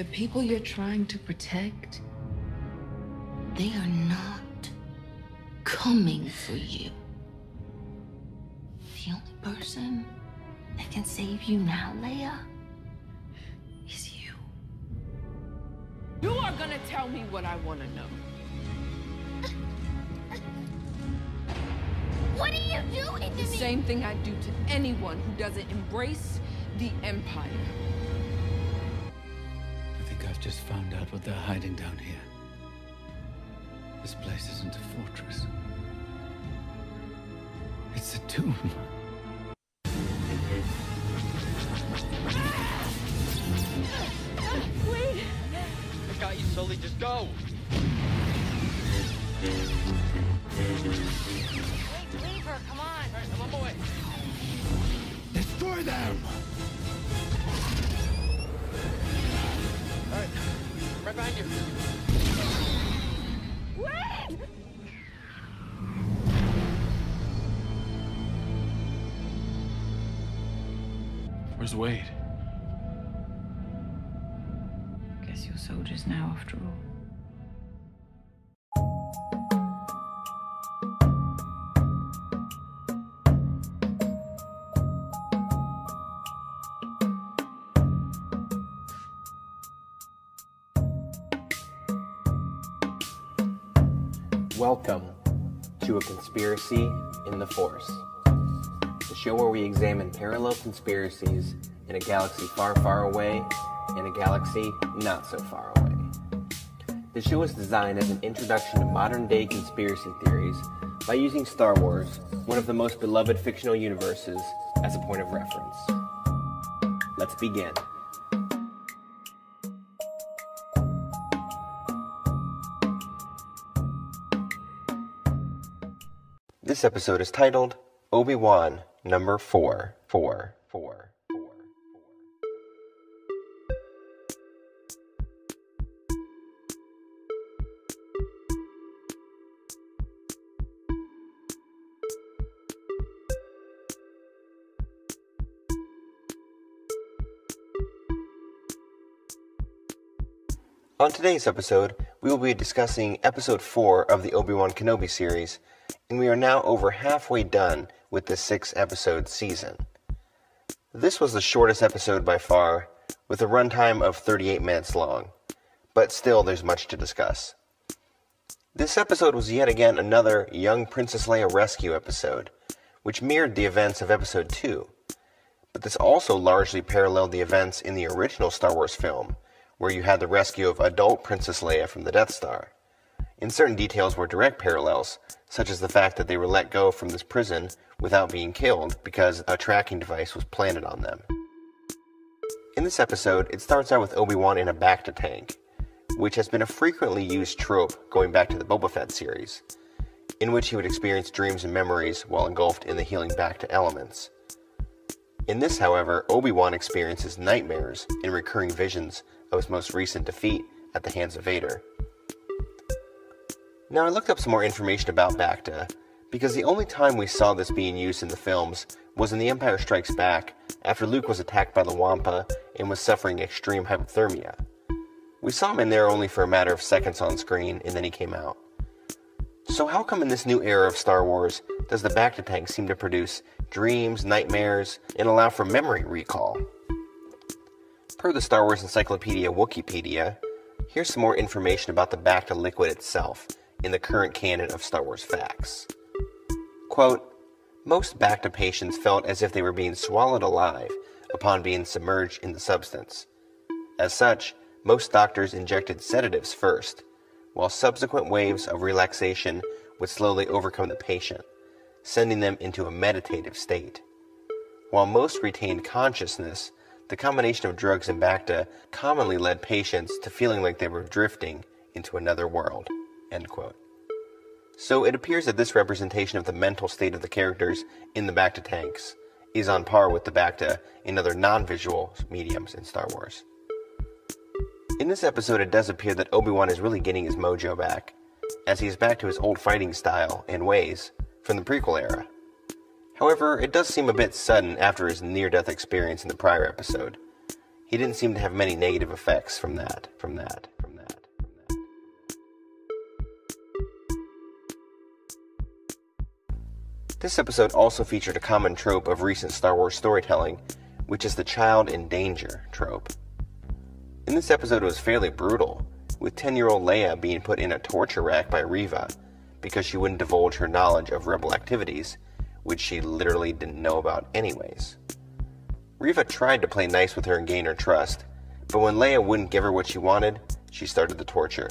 The people you're trying to protect, they are not coming for you. The only person that can save you now, Leia, is you. You are gonna tell me what I wanna know. What are you doing to The me? same thing I do to anyone who doesn't embrace the Empire. I think I've just found out what they're hiding down here. This place isn't a fortress. It's a tomb. Wait! I got you, Sully. Just go. Where's Wade? Guess you're soldiers now, after all. Welcome to A Conspiracy in the Force, the show where we examine parallel conspiracies in a galaxy far, far away and a galaxy not so far away. The show is designed as an introduction to modern day conspiracy theories by using Star Wars, one of the most beloved fictional universes, as a point of reference. Let's begin. This episode is titled Obi Wan Number Four. Four. Four. On today's episode, we will be discussing episode 4 of the Obi Wan Kenobi series, and we are now over halfway done with the six episode season. This was the shortest episode by far, with a runtime of 38 minutes long, but still there's much to discuss. This episode was yet again another young Princess Leia rescue episode, which mirrored the events of episode 2. But this also largely paralleled the events in the original Star Wars film, where you had the rescue of adult Princess Leia from the Death Star. In certain details were direct parallels, such as the fact that they were let go from this prison without being killed because a tracking device was planted on them. In this episode, it starts out with Obi-Wan in a Bacta tank, which has been a frequently used trope going Bacta the Boba Fett series, in which he would experience dreams and memories while engulfed in the healing back to elements. In this, however, Obi-Wan experiences nightmares and recurring visions of his most recent defeat at the hands of Vader. Now, I looked up some more information about Bacta, because the only time we saw this being used in the films was in The Empire Strikes Back after Luke was attacked by the Wampa and was suffering extreme hypothermia. We saw him in there only for a matter of seconds on screen, and then he came out. So, how come in this new era of Star Wars does the Bacta tank seem to produce dreams, nightmares, and allow for memory recall? Per the Star Wars Encyclopedia Wikipedia, here's some more information about the Bacta liquid itself in the current canon of Star Wars facts. Quote, most Bacta patients felt as if they were being swallowed alive upon being submerged in the substance. As such, most doctors injected sedatives first, while subsequent waves of relaxation would slowly overcome the patient, sending them into a meditative state. While most retained consciousness, the combination of drugs and Bacta commonly led patients to feeling like they were drifting into another world. End quote. So it appears that this representation of the mental state of the characters in the Bacta tanks is on par with the Bacta in other non visual mediums in Star Wars. In this episode, it does appear that Obi Wan is really getting his mojo back, as he is back to his old fighting style and ways from the prequel era. However, it does seem a bit sudden after his near death experience in the prior episode. he didn't seem to have many negative effects from that, from that, This episode also featured a common trope of recent Star Wars storytelling, which is the child in danger trope. In this episode, it was fairly brutal, with 10 year old Leia being put in a torture rack by Reva because she wouldn't divulge her knowledge of rebel activities, which she literally didn't know about anyways. Reva tried to play nice with her and gain her trust, but when Leia wouldn't give her what she wanted, she started the torture.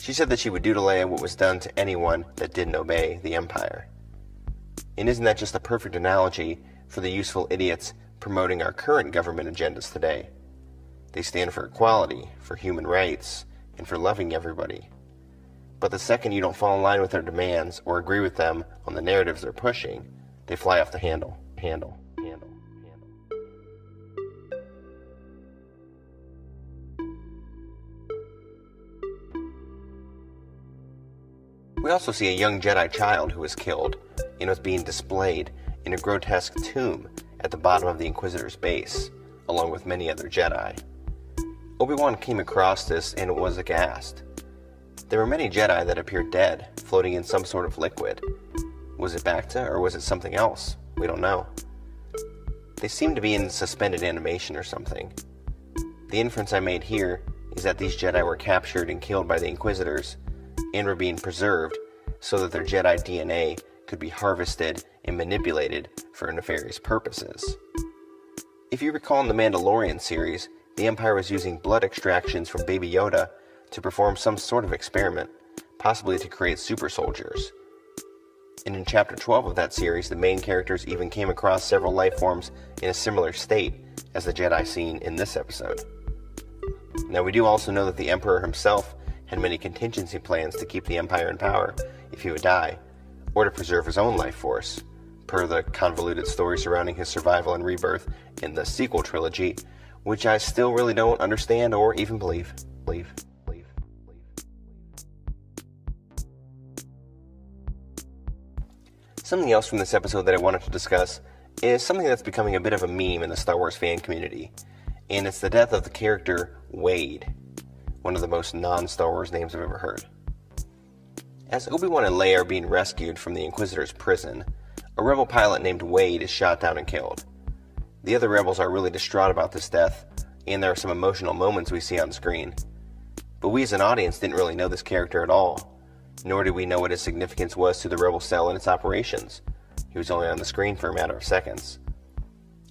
She said that she would do to Leia what was done to anyone that didn't obey the Empire. And isn't that just a perfect analogy for the useful idiots promoting our current government agendas today? They stand for equality, for human rights, and for loving everybody. But the second you don't fall in line with their demands or agree with them on the narratives they're pushing, they fly off the handle. Handle. Handle. Handle. We also see a young Jedi child who was killed and was being displayed in a grotesque tomb at the bottom of the Inquisitor's base, along with many other Jedi. Obi Wan came across this and was aghast. There were many Jedi that appeared dead, floating in some sort of liquid. Was it Bacta or was it something else? We don't know. They seem to be in suspended animation or something. The inference I made here is that these Jedi were captured and killed by the Inquisitors and were being preserved so that their Jedi DNA could be harvested and manipulated for nefarious purposes. If you recall in the Mandalorian series, the Empire was using blood extractions from Baby Yoda to perform some sort of experiment, possibly to create super soldiers. And in chapter 12 of that series, the main characters even came across several life forms in a similar state as the Jedi seen in this episode. Now, we do also know that the Emperor himself had many contingency plans to keep the Empire in power if he would die, or to preserve his own life force, per the convoluted story surrounding his survival and rebirth in the sequel trilogy, which I still really don't understand or even believe. Believe. Believe. Believe. Something else from this episode that I wanted to discuss is something that's becoming a bit of a meme in the Star Wars fan community, and it's the death of the character Wade, one of the most non Star Wars names I've ever heard. As Obi Wan and Leia are being rescued from the Inquisitor's prison, a rebel pilot named Wade is shot down and killed. The other rebels are really distraught about this death, and there are some emotional moments we see on screen. But we as an audience didn't really know this character at all, nor did we know what his significance was to the rebel cell and its operations. He was only on the screen for a matter of seconds.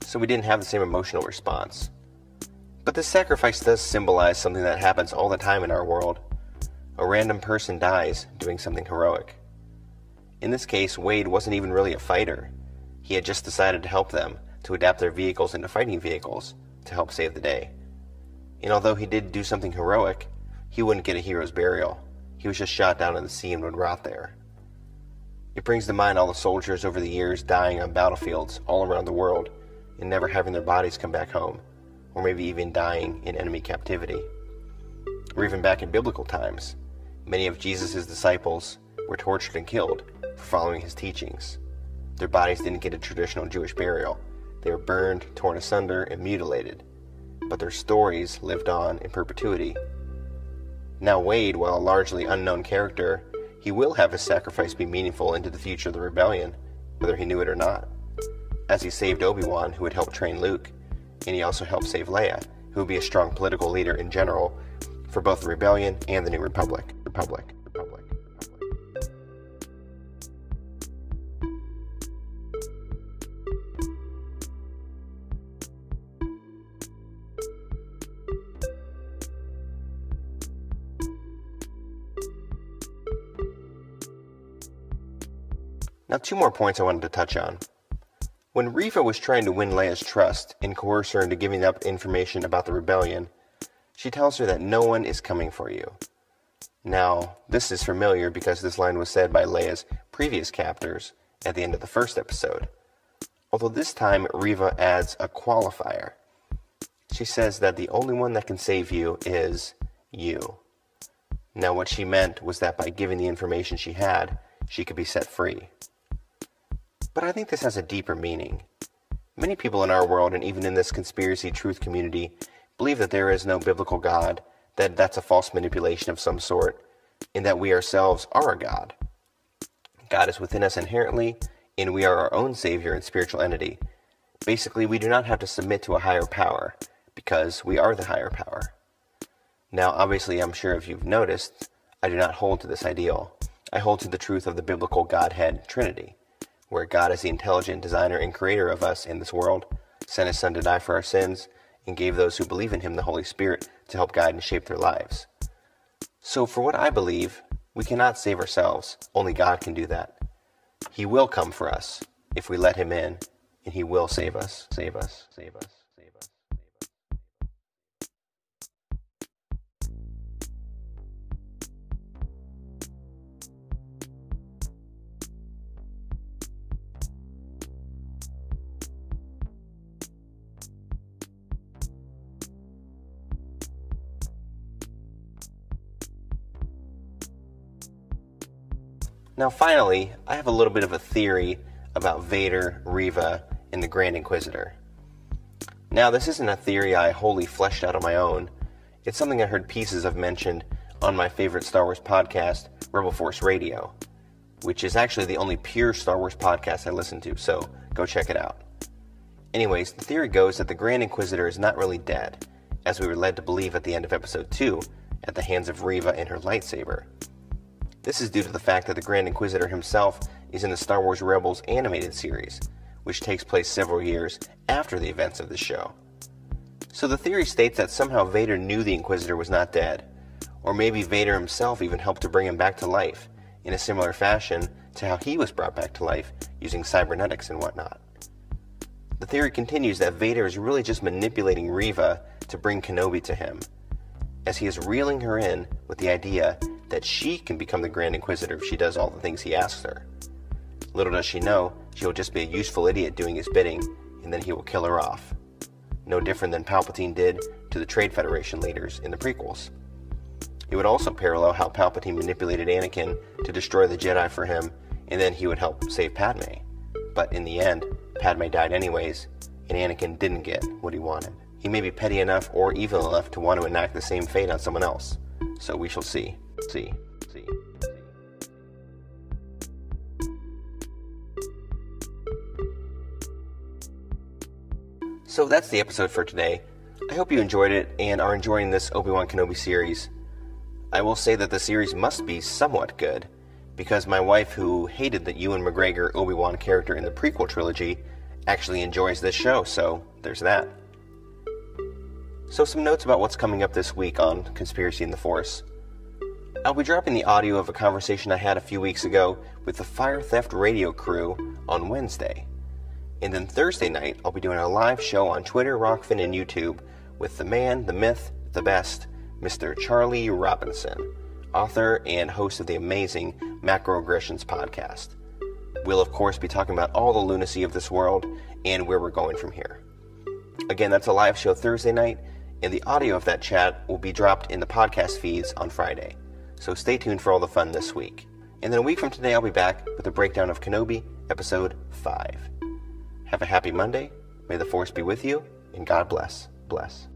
So we didn't have the same emotional response. But this sacrifice does symbolize something that happens all the time in our world. A random person dies doing something heroic. In this case, Wade wasn't even really a fighter. He had just decided to help them to adapt their vehicles into fighting vehicles to help save the day. And although he did do something heroic, he wouldn't get a hero's burial. He was just shot down in the sea and would rot there. It brings to mind all the soldiers over the years dying on battlefields all around the world and never having their bodies come back home, or maybe even dying in enemy captivity. Or even back in biblical times, many of Jesus' disciples were tortured and killed for following his teachings. Their bodies didn't get a traditional Jewish burial, they were burned, torn asunder, and mutilated, but their stories lived on in perpetuity. Now, Wade, while a largely unknown character, he will have his sacrifice be meaningful into the future of the rebellion, whether he knew it or not. As he saved Obi Wan, who would help train Luke, and he also helped save Leia, who would be a strong political leader in general for both the rebellion and the New Republic. Republic. Republic. Now, two more points I wanted to touch on. When Reva was trying to win Leia's trust and coerce her into giving up information about the rebellion, she tells her that no one is coming for you. Now, this is familiar because this line was said by Leia's previous captors at the end of the first episode. Although this time Reva adds a qualifier. She says that the only one that can save you is you. Now, what she meant was that by giving the information she had, she could be set free. But I think this has a deeper meaning. Many people in our world, and even in this conspiracy truth community, believe that there is no biblical God, that that's a false manipulation of some sort, and that we ourselves are a God. God is within us inherently, and we are our own Savior and spiritual entity. Basically, we do not have to submit to a higher power, because we are the higher power. Now, obviously, I'm sure if you've noticed, I do not hold to this ideal. I hold to the truth of the biblical Godhead Trinity, where God is the intelligent designer and creator of us in this world, sent his Son to die for our sins, and gave those who believe in him the Holy Spirit to help guide and shape their lives. So, for what I believe, we cannot save ourselves. Only God can do that. He will come for us if we let him in, and he will save us, save us, save us. Now, finally, I have a little bit of a theory about Vader, Reva, and the Grand Inquisitor. Now, this isn't a theory I wholly fleshed out on my own. It's something I heard pieces of mentioned on my favorite Star Wars podcast, Rebel Force Radio, which is actually the only pure Star Wars podcast I listen to, so go check it out. Anyways, the theory goes that the Grand Inquisitor is not really dead, as we were led to believe at the end of Episode 2, at the hands of Reva and her lightsaber. This is due to the fact that the Grand Inquisitor himself is in the Star Wars Rebels animated series, which takes place several years after the events of the show. So the theory states that somehow Vader knew the Inquisitor was not dead, or maybe Vader himself even helped to bring him back to life, in a similar fashion to how he was brought back to life using cybernetics and whatnot. The theory continues that Vader is really just manipulating Reva to bring Kenobi to him, as he is reeling her in with the idea that she can become the Grand Inquisitor if she does all the things he asks her. Little does she know, she will just be a useful idiot doing his bidding, and then he will kill her off. No different than Palpatine did to the Trade Federation leaders in the prequels. It would also parallel how Palpatine manipulated Anakin to destroy the Jedi for him, and then he would help save Padme. But in the end, Padme died anyways, and Anakin didn't get what he wanted. He may be petty enough or evil enough to want to enact the same fate on someone else. So we shall see. See. See. So that's the episode for today. I hope you enjoyed it and are enjoying this Obi Wan Kenobi series. I will say that the series must be somewhat good, because my wife, who hated the Ewan McGregor Obi Wan character in the prequel trilogy, actually enjoys this show, so there's that. So, some notes about what's coming up this week on Conspiracy in the Force. I'll be dropping the audio of a conversation I had a few weeks ago with the Fire Theft Radio crew on Wednesday. And then Thursday night, I'll be doing a live show on Twitter, Rokfin, and YouTube with the man, the myth, the best, Mr. Charlie Robinson, author and host of the amazing Macroaggressions podcast. We'll, of course, be talking about all the lunacy of this world and where we're going from here. Again, that's a live show Thursday night, and the audio of that chat will be dropped in the podcast feeds on Friday. So stay tuned for all the fun this week. And then a week from today, I'll be back with a breakdown of Kenobi, episode 5. Have a happy Monday. May the Force be with you, and God bless. Bless.